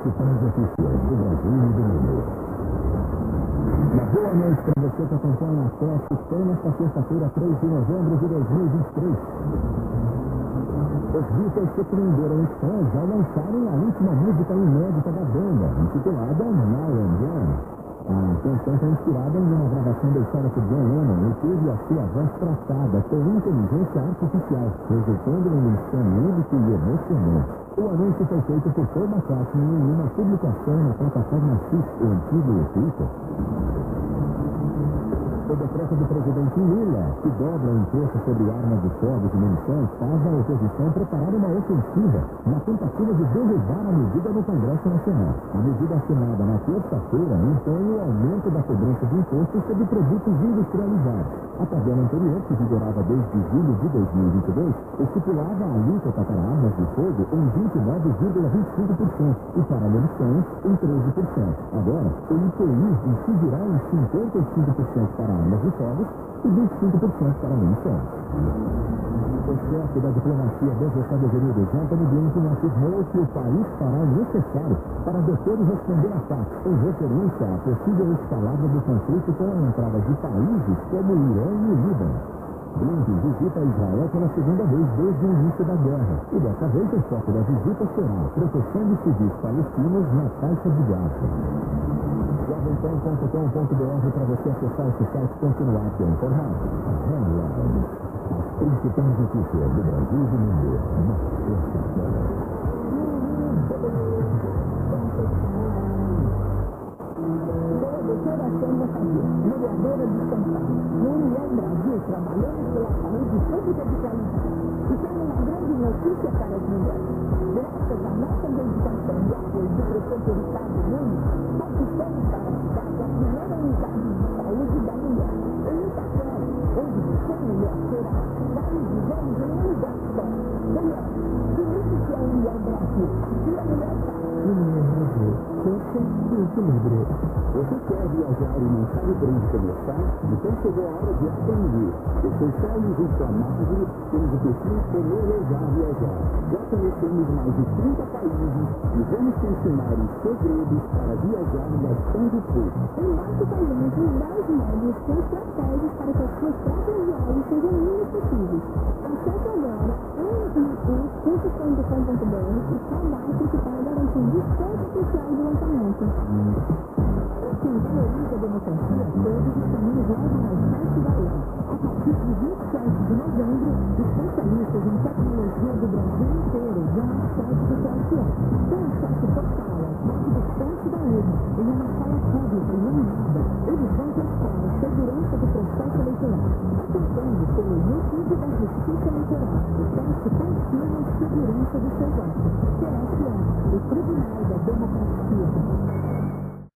principais notícias do Brasil e do mundo. Uma boa noite para você que acompanha a Perfeição nesta sexta-feira, 3 de novembro de 2023. Os Beatles surpreenderam os fãs ao lançarem a última música inédita da banda, intitulada Now canção foi inspirada em uma gravação deixada por John Lennon e teve a sua voz tratada com inteligência artificial, resultando em um som único e emocionante. O anúncio foi feito por Paul McCartney em uma publicação na plataforma X, o antigo Twitter. Decreto do presidente Lula, que dobra o imposto sobre armas de fogo e munições, faz a oposição preparar uma ofensiva na tentativa de derrubar a medida no Congresso Nacional. A medida assinada na terça-feira impõe o aumento da cobrança de impostos sobre produtos industrializados. A tabela anterior, que vigorava desde julho de 2022, estipulava a alíquota para armas de fogo em 29,25% e para munições em 13%. Agora, o IPI incidirá em 55% para armas de fogo e 25% para munições. O chefe da diplomacia dos Estados Unidos, Anthony Blinken, afirmou que o país fará o necessário para deter e responder ataques em referência à possível escalada do conflito com a entrada de países como o Irã e o Líbano. Blinken visita Israel pela segunda vez desde o início da guerra. E dessa vez o foco da visita será a proteção de civis palestinos na faixa de Gaza. Acessar esse site continuar bem informado. Headline. As principais notícias do Brasil e do mundo. Na Saúde, vereadora de São Paulo, no Brasil, trabalhando pela saúde de qualidade. E tem uma grande notícia para as mulheres. Graças à nossa dedicação e apoio do prefeito Ricardo Nunes, mulher, será Força e equilíbrio. Você quer viajar e não sabe por onde começar? Então chegou a hora de aprender. A Marvel, temos o perfil Como Ousar Viajar. Já conhecemos mais de 30 países e vamos te ensinar os segredos para viajar gastando pouco. Em nosso país, os mais médios têm estratégias para que as suas próprias viagens sejam menos Quem valoriza a democracia, todos os caminhos levam ao site da URA. A partir de 27 de novembro, especialistas em tecnologia do Brasil inteiro vão ao site do TSE. Tem acesso total ao site do site da URA, em uma sala pública iluminada. Eles vão testar a segurança do processo eleitoral, acessando pelo YouTube da Justiça Eleitoral. O teste confirma a segurança do seu voto. TSE, o tribunal da democracia.